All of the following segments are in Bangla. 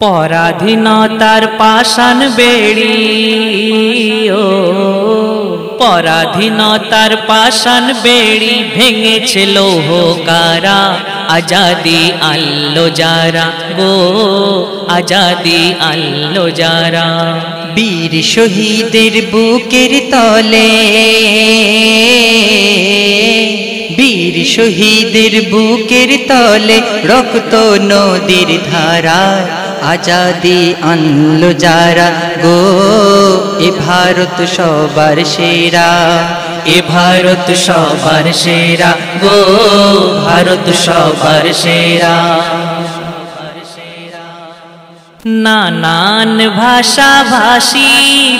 পরাধীনতার পাষাণ বেড়ি, ও পরাধীনতার পাষাণ বেড়ি ভেঙেছে লৌহ কারা আজাদি আল্লো যারা গো, আজাদি আল্লো যারা। বীর শহীদের বুকের তলে, বীর শহীদের বুকের তলে রক্ত নদীর ধারা। আজাদি আনলো যারা গো এ ভারত সবার সেরা। এ ভারত সবার সেরা গো ভারত সবার সেরা। নানান ভাষা ভাষী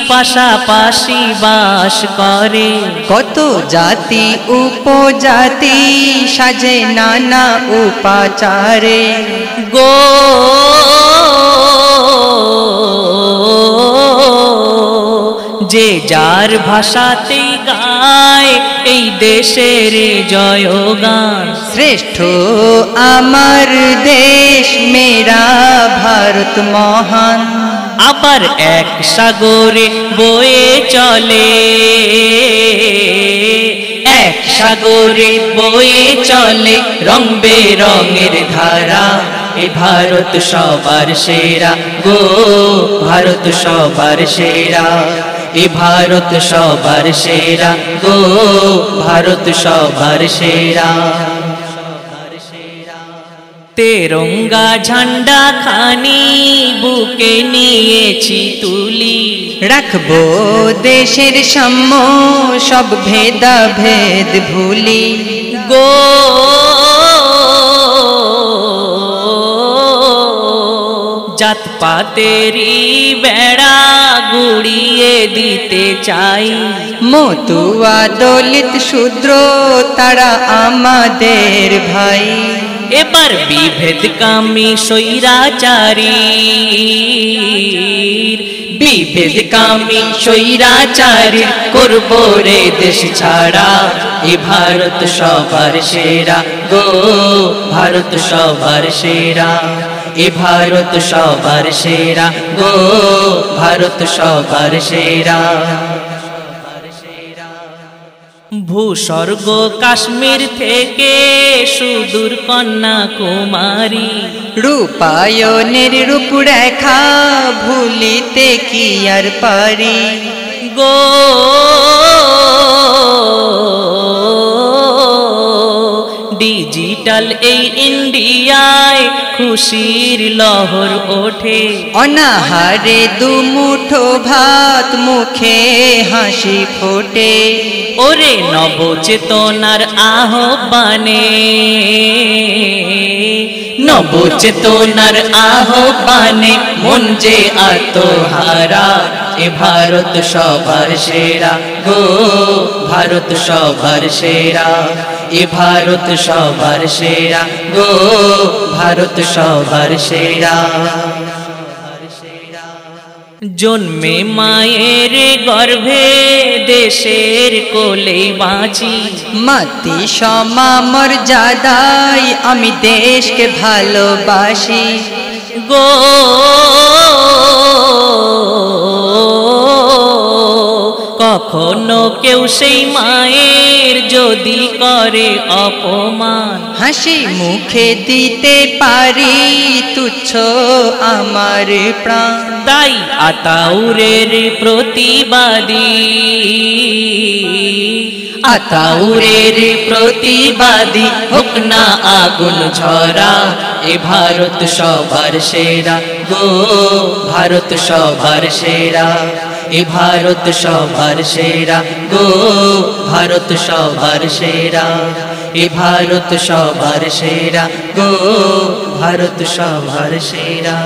পাশাপাশি বাস করে। কত জাতি উপজাতি সাজে নানা উপাচারে। গো যে যার ভাষাতেই গায় এই দেশের জয়গান শ্রেষ্ঠ আমার দেশ মেরা ভারত মহান। আবার এক সাগরে বয়ে চলে। এক সাগরে বয়ে চলে রং বেরঙের ধারা। এ ভারত সবার সেরা গো ভারত সবার সেরা। এ ভারত সবার সেরা গো। ভারত সবার সেরা। তেরঙ্গা ঝান্ডা খানি বুকে নিয়েছি তুলি। রাখব দেশের সাম্য সব ভেদা ভেদ ভুলি। গো জাত পাতেরি বেড়া গুড়িয়ে দিতে চাই। মতুয়া দলিত শূদ্র তারা আমাদের ভাই। এবার বিভেদ কামি সৈরাচারী বিভেদ কামি সৈরাচারী করব রে দেশ ছাড়া। এ ভারত সবার সেরা গো ভারত সবার সেরা। এ ভারত সবার সেরা গো, ভারত সবার সেরা। ভূস্বর্গ কাশ্মীর থেকে সুদূর কন্যাকুমারী। রূপায়নের রূপরেখা ভুলিতে কি আর পারি? গো, ডিজিটাল এই খুশির লহর ওঠে। অনাহারে দুমুঠো ভাত মুখে হাসি ফোটে। ওরে নবচেতনার আহ্বানে। নবচেতনার আহ্বানে মন যে আত্মহারা। এ ভারত সবার সেরা গো ভারত সবার সেরা। এ ভারত সবার সেরা গো ভারত সবার সেরা। জন্মে মায়ের গর্ভে দেশের কোলে বাঁচি। মাতি সমা মর্যাদাই আমি দেশকে ভালোবাসি। গো কখনো কেউ সেই মায়ের যদি করে অপমান। হাসি মুখে দিতে পারি তুচ্ছ আমার প্রাণ। তাই আতাউরের প্রতিবাদী। আতাউরের প্রতিবাদী। হোক না আগুন ঝরা এ ভারত সবার সেরা গো ভারত সবার সেরা। এ ভারত সবার সেরা গো, ভারত সবার সেরা। এ ভারত সবার সেরা গো, ভারত সবার সেরা।